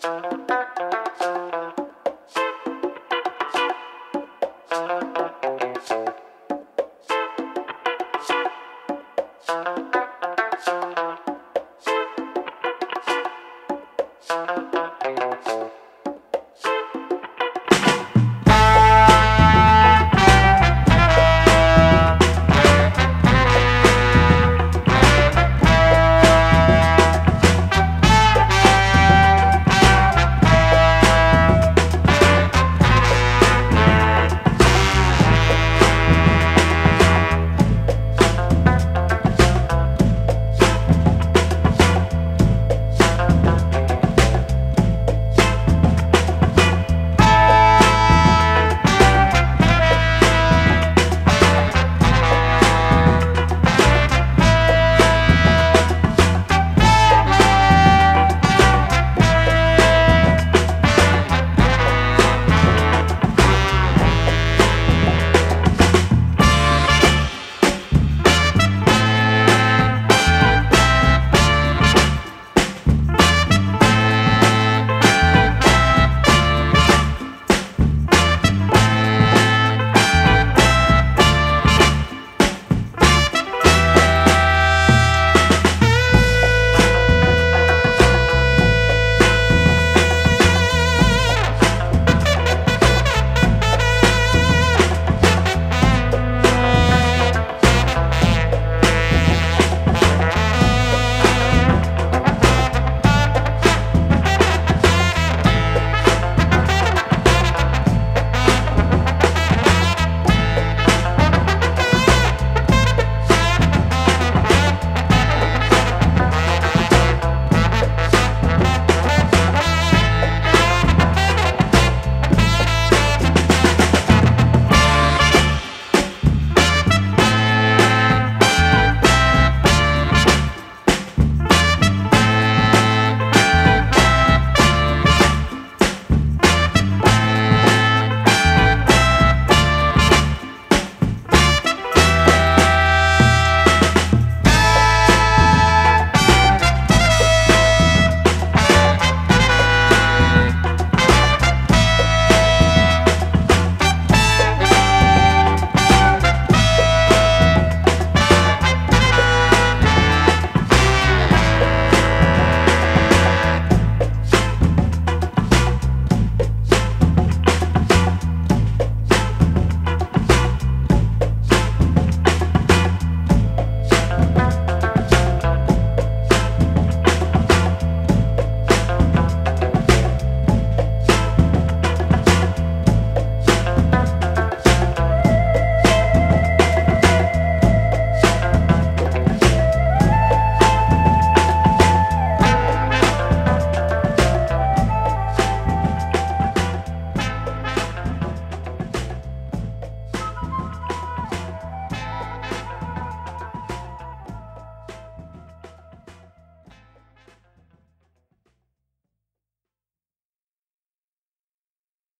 Música